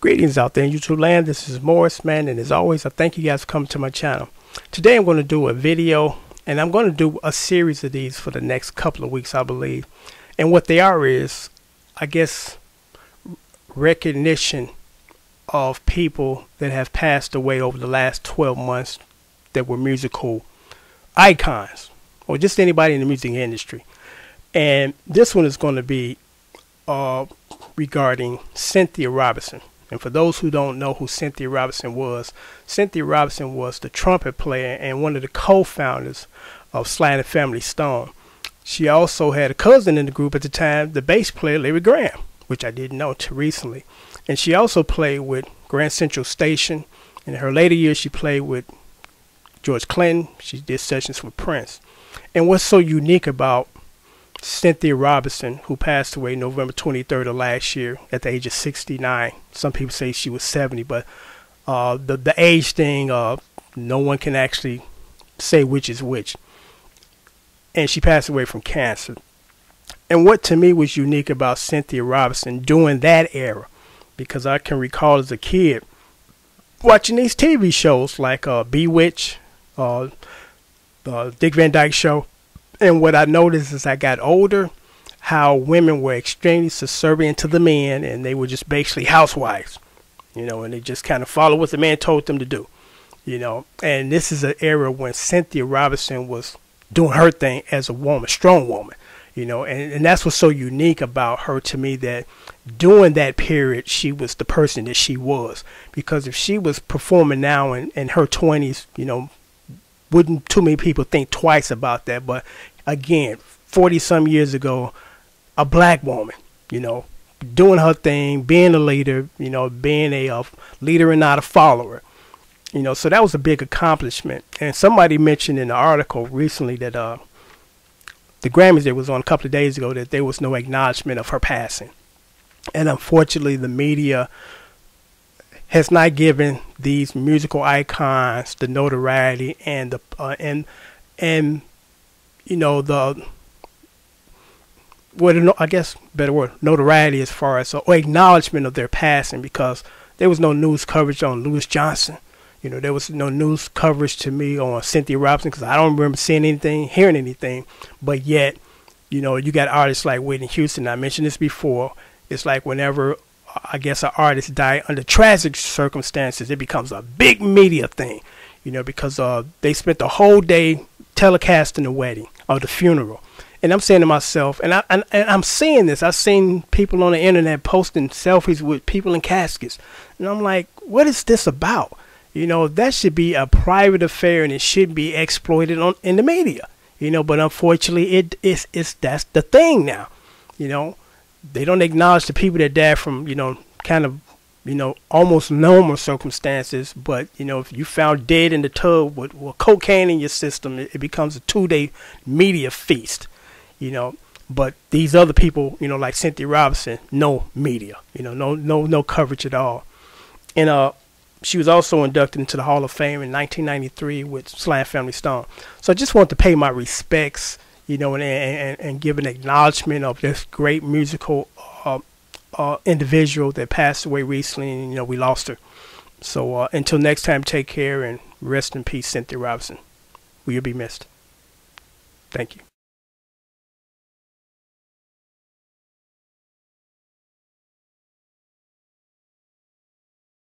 Greetings out there in YouTube land. This is Morrisman, and as always, I thank you guys for coming to my channel. Today, I'm going to do a video, and I'm going to do a series of these for the next couple of weeks, I believe. And what they are is, I guess, recognition of people that have passed away over the last 12 months that were musical icons, or just anybody in the music industry. And this one is going to be uh, regarding Cynthia Robinson. And for those who don't know who Cynthia Robinson was, Cynthia Robinson was the trumpet player and one of the co-founders of Sly Family Stone. She also had a cousin in the group at the time, the bass player Larry Graham, which I didn't know till recently. And she also played with Graham Central Station. In her later years, she played with George Clinton. She did sessions with Prince. And what's so unique about Cynthia Robinson, who passed away November 23rd of last year at the age of 69. Some people say she was 70, but uh, the the age thing, uh, no one can actually say which is which. And she passed away from cancer. And what to me was unique about Cynthia Robinson during that era, because I can recall as a kid watching these TV shows like uh, uh, the Dick Van Dyke Show and what I noticed as I got older, how women were extremely subservient to the men and they were just basically housewives, you know, and they just kind of followed what the man told them to do, you know. And this is an era when Cynthia Robinson was doing her thing as a woman, strong woman, you know, and, and that's what's so unique about her to me that during that period she was the person that she was. Because if she was performing now in, in her 20s, you know, wouldn't too many people think twice about that. But again, 40 some years ago, a black woman, you know, doing her thing, being a leader, you know, being a, a leader and not a follower. You know, so that was a big accomplishment. And somebody mentioned in the article recently that uh, the Grammys that was on a couple of days ago that there was no acknowledgement of her passing. And unfortunately, the media has not given these musical icons the notoriety and the uh, and and you know the what I guess better word notoriety as far as or acknowledgement of their passing because there was no news coverage on Louis Johnson. You know, there was no news coverage to me on Cynthia Robinson because I don't remember seeing anything, hearing anything. But yet, you know, you got artists like Whitney Houston. I mentioned this before. It's like whenever I guess an artist die under tragic circumstances, it becomes a big media thing, you know, because uh, they spent the whole day telecasting the wedding or the funeral. And I'm saying to myself, and, I, and, and I'm seeing this. I've seen people on the internet posting selfies with people in caskets, and I'm like, what is this about? You know, that should be a private affair, and it should be exploited on in the media. You know, but unfortunately, it is it's that's the thing now. You know, they don't acknowledge the people that died from you know kind of you know almost normal circumstances but you know if you found dead in the tub with, with cocaine in your system it, it becomes a two-day media feast you know. But these other people you know like cynthia robinson no media you know no no no coverage at all. And uh she was also inducted into the hall of fame in 1993 with sly family stone. So i just want to pay my respects you know, and, and, and give an acknowledgement of this great musical uh, uh, individual that passed away recently, and, you know, we lost her. So uh, until next time, take care and rest in peace, Cynthia Robinson. Will be missed? Thank you.